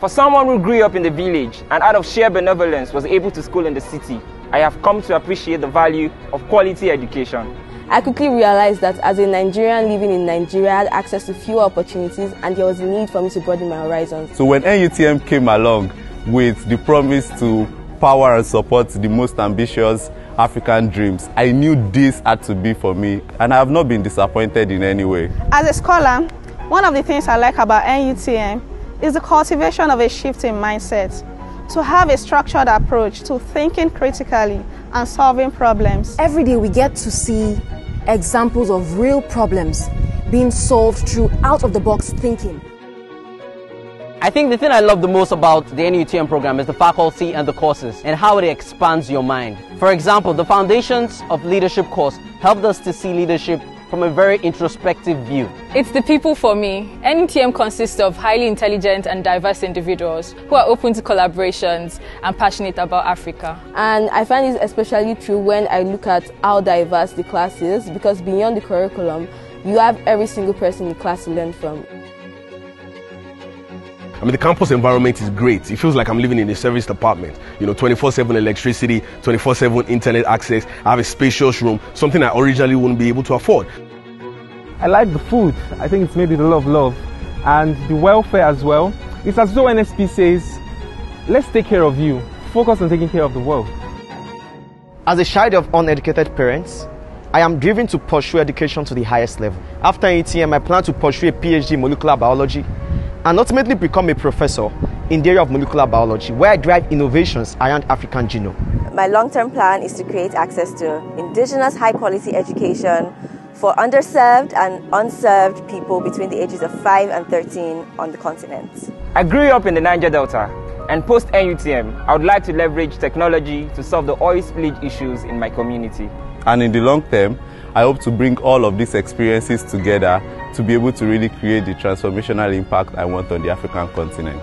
For someone who grew up in the village and out of sheer benevolence was able to school in the city, I have come to appreciate the value of quality education. I quickly realized that as a Nigerian living in Nigeria, I had access to fewer opportunities and there was a need for me to broaden my horizons. So when NUTM came along with the promise to power and support the most ambitious African dreams, I knew this had to be for me and I have not been disappointed in any way. As a scholar, one of the things I like about NUTM is the cultivation of a shift in mindset to have a structured approach to thinking critically and solving problems. Every day we get to see examples of real problems being solved through out of the box thinking. I think the thing I love the most about the NUTM program is the faculty and the courses and how it expands your mind. For example, the Foundations of Leadership course helped us to see leadership from a very introspective view. It's the people for me. NUTM consists of highly intelligent and diverse individuals who are open to collaborations and passionate about Africa. And I find this especially true when I look at how diverse the class is because beyond the curriculum, you have every single person in the class to learn from. I mean, the campus environment is great. It feels like I'm living in a service department. You know, 24 7 electricity, 24 7 internet access. I have a spacious room, something I originally wouldn't be able to afford. I like the food. I think it's made with a lot of love. And the welfare as well. It's as though NSP says, let's take care of you. Focus on taking care of the world. As a child of uneducated parents, I am driven to pursue education to the highest level. After ATM, I plan to pursue a PhD in molecular biology and ultimately become a professor in the area of molecular biology, where I drive innovations around African genome. My long-term plan is to create access to indigenous high-quality education for underserved and unserved people between the ages of 5 and 13 on the continent. I grew up in the Niger Delta and post NUTM, I would like to leverage technology to solve the oil spillage issues in my community. And in the long term, I hope to bring all of these experiences together to be able to really create the transformational impact I want on the African continent.